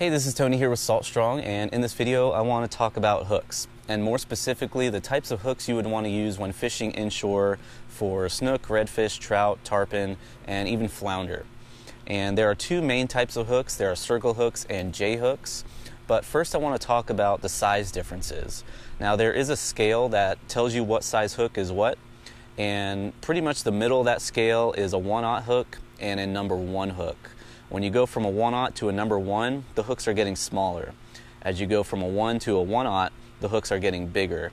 Hey, this is Tony here with Salt Strong, and in this video I want to talk about hooks, and more specifically the types of hooks you would want to use when fishing inshore for snook, redfish, trout, tarpon, and even flounder. And there are two main types of hooks. There are circle hooks and J hooks. But first I want to talk about the size differences. Now there is a scale that tells you what size hook is what, and pretty much the middle of that scale is a 1-aught hook and a number 1 hook. When you go from a 1 aught to a number 1, the hooks are getting smaller. As you go from a 1 to a 1 aught, the hooks are getting bigger.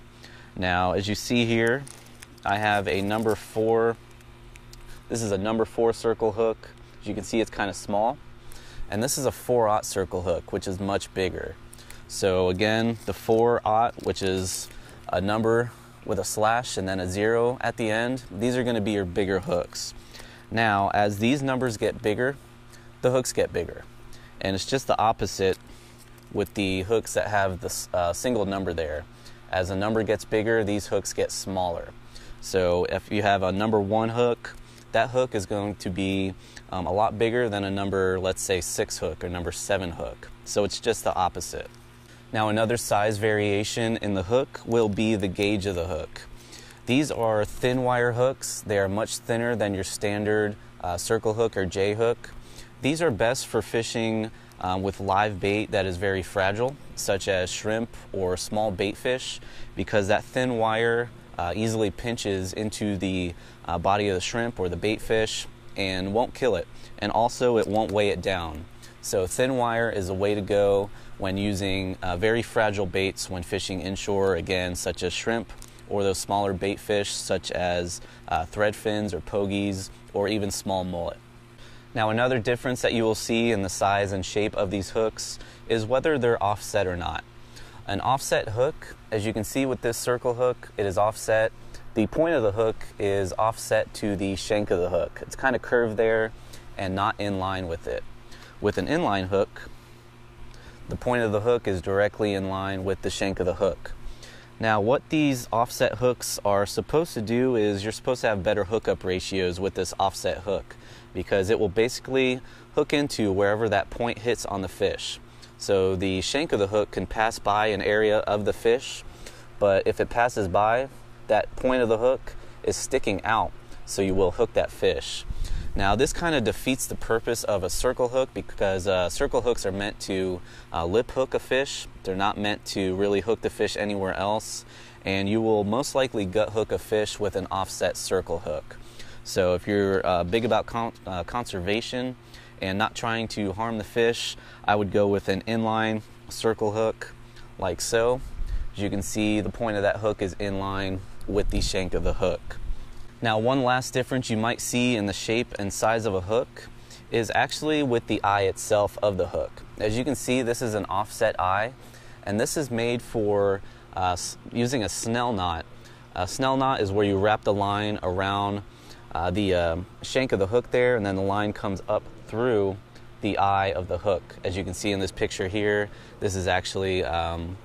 Now, as you see here, I have a number 4. This is a number 4 circle hook. As you can see, it's kind of small. And this is a 4 aught circle hook, which is much bigger. So again, the 4 aught, which is a number with a slash and then a zero at the end, these are going to be your bigger hooks. Now, as these numbers get bigger, the hooks get bigger. And it's just the opposite with the hooks that have the uh, single number there. As a number gets bigger, these hooks get smaller. So if you have a number one hook, that hook is going to be um, a lot bigger than a number, let's say six hook or number seven hook. So it's just the opposite. Now another size variation in the hook will be the gauge of the hook. These are thin wire hooks. They are much thinner than your standard uh, circle hook or J hook. These are best for fishing um, with live bait that is very fragile, such as shrimp or small bait fish, because that thin wire uh, easily pinches into the uh, body of the shrimp or the bait fish and won't kill it. And also, it won't weigh it down. So, thin wire is a way to go when using uh, very fragile baits when fishing inshore, again, such as shrimp or those smaller bait fish, such as uh, thread fins or pogies or even small mullet. Now another difference that you will see in the size and shape of these hooks is whether they're offset or not. An offset hook, as you can see with this circle hook, it is offset. The point of the hook is offset to the shank of the hook. It's kind of curved there and not in line with it. With an inline hook, the point of the hook is directly in line with the shank of the hook. Now, what these offset hooks are supposed to do is you're supposed to have better hookup ratios with this offset hook because it will basically hook into wherever that point hits on the fish. So the shank of the hook can pass by an area of the fish, but if it passes by, that point of the hook is sticking out, so you will hook that fish. Now, this kind of defeats the purpose of a circle hook because uh, circle hooks are meant to uh, lip hook a fish. They're not meant to really hook the fish anywhere else. And you will most likely gut hook a fish with an offset circle hook. So if you're uh, big about con uh, conservation and not trying to harm the fish, I would go with an inline circle hook like so. As you can see, the point of that hook is in line with the shank of the hook. Now, one last difference you might see in the shape and size of a hook is actually with the eye itself of the hook. As you can see, this is an offset eye, and this is made for uh, using a snell knot. A snell knot is where you wrap the line around uh, the uh, shank of the hook there, and then the line comes up through the eye of the hook. As you can see in this picture here, this is actually um,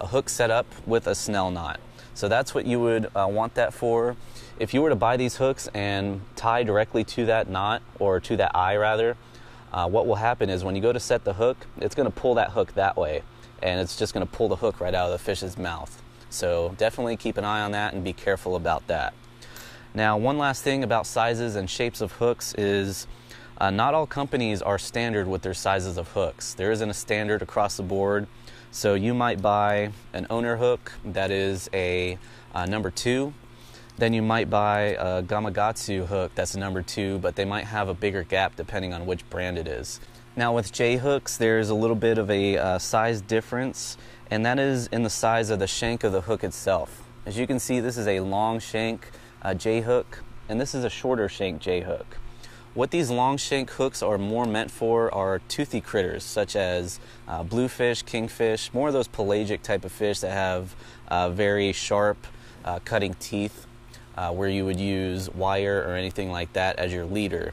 a hook set up with a snell knot. So that's what you would uh, want that for. If you were to buy these hooks and tie directly to that knot, or to that eye rather, uh, what will happen is when you go to set the hook, it's going to pull that hook that way, and it's just going to pull the hook right out of the fish's mouth. So definitely keep an eye on that and be careful about that. Now, one last thing about sizes and shapes of hooks is uh, not all companies are standard with their sizes of hooks. There isn't a standard across the board. So you might buy an owner hook that is a uh, number two. Then you might buy a Gamakatsu hook that's a number two, but they might have a bigger gap depending on which brand it is. Now with J hooks, there's a little bit of a uh, size difference, and that is in the size of the shank of the hook itself. As you can see, this is a long shank uh, J hook, and this is a shorter shank J hook. What these long shank hooks are more meant for are toothy critters such as uh, bluefish, kingfish, more of those pelagic type of fish that have uh, very sharp uh, cutting teeth uh, where you would use wire or anything like that as your leader.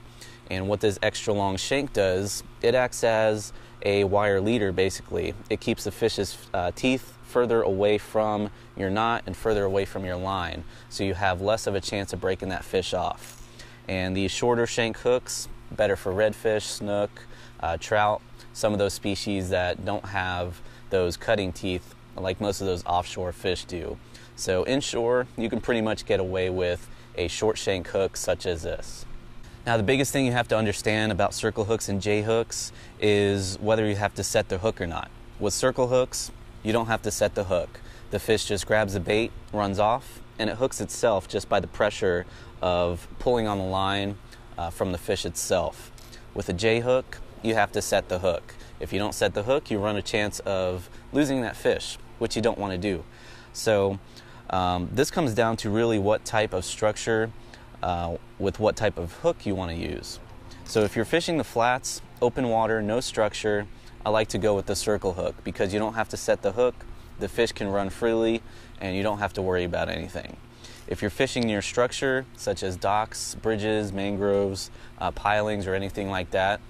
And what this extra long shank does, it acts as a wire leader basically. It keeps the fish's uh, teeth further away from your knot and further away from your line. So you have less of a chance of breaking that fish off. And these shorter shank hooks, better for redfish, snook, uh, trout. some of those species that don't have those cutting teeth like most of those offshore fish do. So inshore, you can pretty much get away with a short shank hook such as this. Now the biggest thing you have to understand about circle hooks and J hooks is whether you have to set the hook or not. With circle hooks, you don't have to set the hook. The fish just grabs the bait, runs off, and it hooks itself just by the pressure of pulling on the line uh, from the fish itself. With a J hook, you have to set the hook. If you don't set the hook, you run a chance of losing that fish, which you don't want to do. So um, this comes down to really what type of structure uh, with what type of hook you want to use. So if you're fishing the flats, open water, no structure, I like to go with the circle hook because you don't have to set the hook, the fish can run freely, and you don't have to worry about anything. If you're fishing near structure, such as docks, bridges, mangroves, uh, pilings, or anything like that,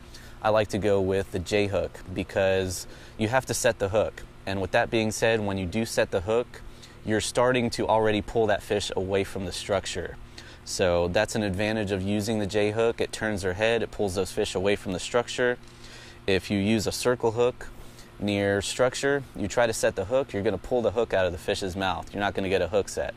I like to go with the J hook because you have to set the hook. And with that being said, when you do set the hook, you're starting to already pull that fish away from the structure. So that's an advantage of using the J hook. It turns their head, it pulls those fish away from the structure. If you use a circle hook near structure, you try to set the hook, you're going to pull the hook out of the fish's mouth. You're not going to get a hook set.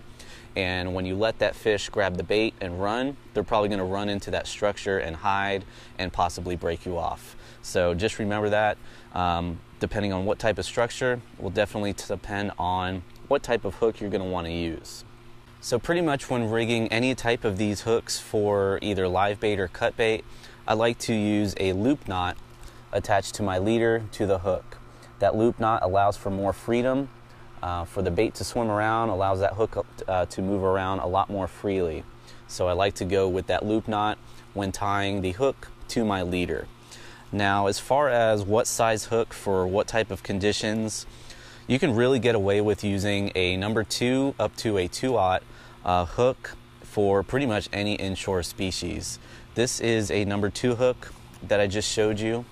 And when you let that fish grab the bait and run, they're probably going to run into that structure and hide and possibly break you off. So just remember that. Um, depending on what type of structure, will definitely depend on what type of hook you're going to want to use. So pretty much when rigging any type of these hooks for either live bait or cut bait, I like to use a loop knot attached to my leader to the hook. That loop knot allows for more freedom uh, for the bait to swim around, allows that hook uh, to move around a lot more freely. So I like to go with that loop knot when tying the hook to my leader. Now, as far as what size hook for what type of conditions, you can really get away with using a number two up to a two-aught uh, hook for pretty much any inshore species. This is a number two hook that I just showed you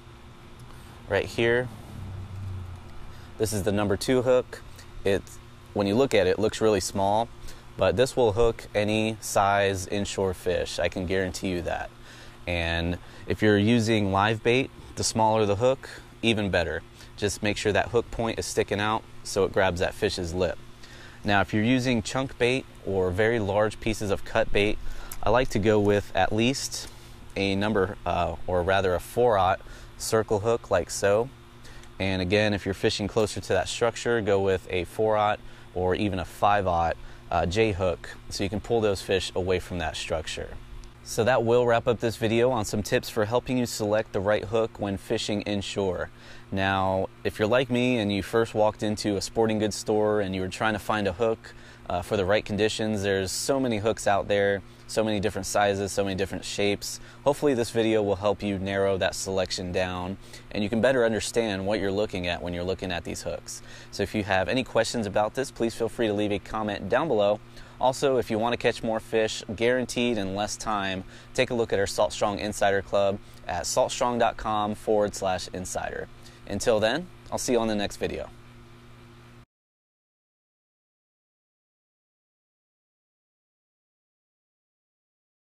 right here. This is the number two hook. It, when you look at it, it looks really small, but this will hook any size inshore fish. I can guarantee you that. And if you're using live bait, the smaller the hook, even better. Just make sure that hook point is sticking out so it grabs that fish's lip. Now, if you're using chunk bait or very large pieces of cut bait, I like to go with at least a number, uh, or rather a 4-aught circle hook like so. And again, if you're fishing closer to that structure, go with a 4-aught or even a 5-aught uh, J hook so you can pull those fish away from that structure. So that will wrap up this video on some tips for helping you select the right hook when fishing inshore. Now, if you're like me and you first walked into a sporting goods store and you were trying to find a hook uh, for the right conditions, there's so many hooks out there, so many different sizes, so many different shapes. Hopefully this video will help you narrow that selection down and you can better understand what you're looking at when you're looking at these hooks. So if you have any questions about this, please feel free to leave a comment down below also, if you want to catch more fish guaranteed in less time, take a look at our Salt Strong Insider Club at saltstrong.com forward slash insider. Until then, I'll see you on the next video.